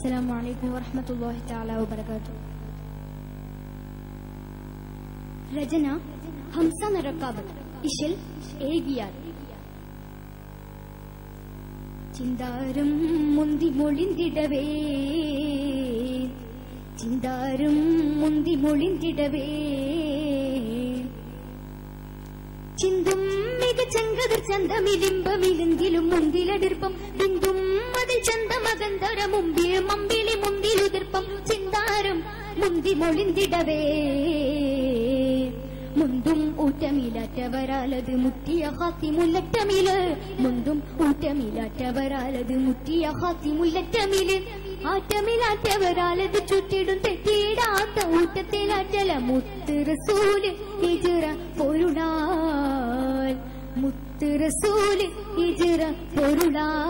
السلام عليكم ورحمة الله تعالى وبركاته രചന ഹംസ നിറക്കാവ് ഇശൽ ഏകിയാർ ചിന്താരും മുന്തി മൊളിന്തിടവേ ചിന്താരും മുന്തി മൊളിന്തിടവേ ചിന്തും മിക ചെങ്കതിർ ചന്തമിലിമ്പമിലെങ്കിലും മുന്തിലടിർപ്പം ബിന്ദും അതിൽ ചന്തമകന്തര മുമ്പിൽ മമ്പിളി മുന്തിലുതിർപ്പം ചിന്താരം മുന്തി മൊളിന്തിടവേ മുന്തും ഊറ്റമില്ലാറ്റവരാലത് മുറ്റിയ ഹാത്തിമുല്ലറ്റമിൽ മുന്തും ഊറ്റമില്ലാറ്റവരാലത് മുറ്റിയ ഹാത്തിമുല്ലറ്റമിൽ ആറ്റമില്ലാറ്റവരാലത് ചുറ്റിടും തെറ്റിയിടാത്ത ഊറ്റത്തിലാറ്റല മുത്ത് റസൂൽ ഹിജറ പൊരുടാൽ മുത്ത് റസൂൽ ഹിജറ പൊരുടാൽ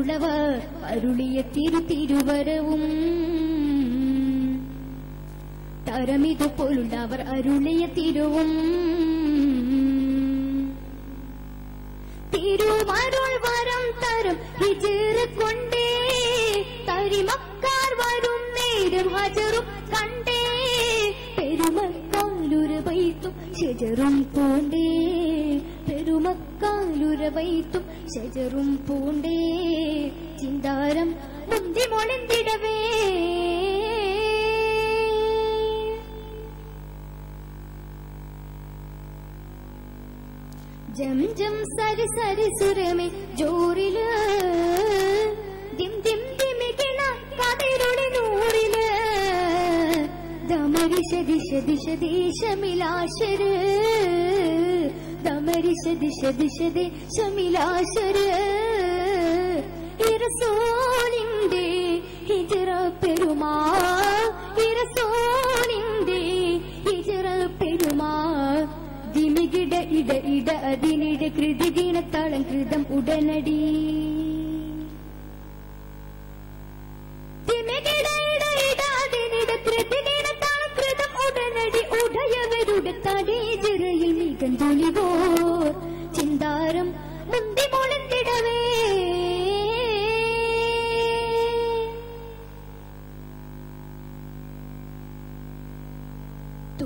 പൊരുളവർ അരുളിയ തിരു തിരുവരവും. തരമിതു പോലുള്ളവർ അരുളിയ തിരുവും. തിരുവരുൾ വരം തരും ഹിജറ കൊണ്ടേ. തരിമക്കാർ വരും നേരം ഹജറും കണ്ടേ. പെരുമക്കാലുര വൈത്തും ഷജറും പൂണ്ടേ പെരുമക്കാലുര ശജറും പൂണ്ടേ ചിന്താരം മുന്തി മൊളിന്തിടവേ ജം ജം സരി സരി സുരമേ ജോറിൽ ദിം ദിം ദിമികിണ കതിരുടെ നൂറിൽ. ദമരി ദിശ ദിശ ദേശമിലാശര്. ദമരിഷ ദിശ ദിശ ദേശമിലാശര്. ഇറസോലിന്റെ ഹിജറ പെരുമാ ഇരസോണിന്റെ ഹിജറ പെരുമാ ദിമികിട ഇട ഇട അതിനിട കൃതിഗീണത്താളം കൃതം ഉടനടി. ദിമികിട ഇട ഇട അതിനിട കൃതിഗീണത്താളം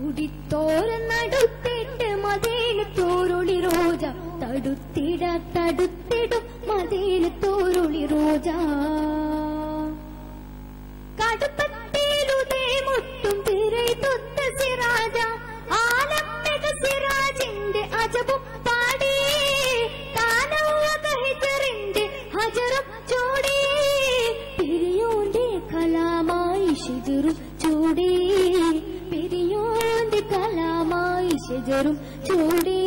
തുടിത്തോരനടുത്തിട്ട് മതേന് തോരുളി റോജ. തടുത്തിട തടുത്തിടും മതേന് തോരുളി റോജ. കടുപ്പത്തിലുതേ മുട്ടും തിരൈ തൊത്ത സിറാജ. സിറാജിന്റെ ചൂടി. ഷിജറും ചൂടി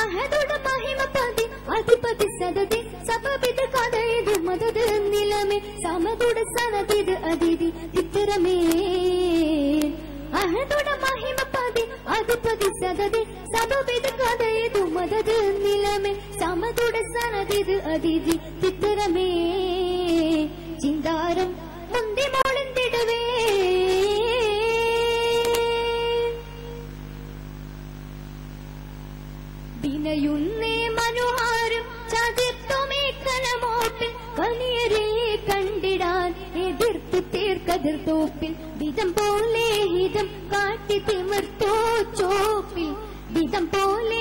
അഹദുട മഹിമ പതി അധിപതി സദതി സബബിത് കഥയത് മതത് നിലമേ സമതോട് സനതിത് അതിഥി ചിത്രമേ അഹദുട മഹിമ പതി അധിപതി സദതി സബബിത് കഥയത് മതത് നിലമേ സമതോട് സനതിത് അതിഥി ചിത്രമേ ചിന്താരം വിനയുന്നേ മനോഹാരം ചതിർത്തുമേ വലിയരെ കണ്ടിടാൻ എതിർത്തു തീർക്കതിർ തോപ്പിൽ. വിധം പോലെ ഹിതം കാട്ടി തിമിർത്തോ ചോപ്പിൽ. വിധം പോലെ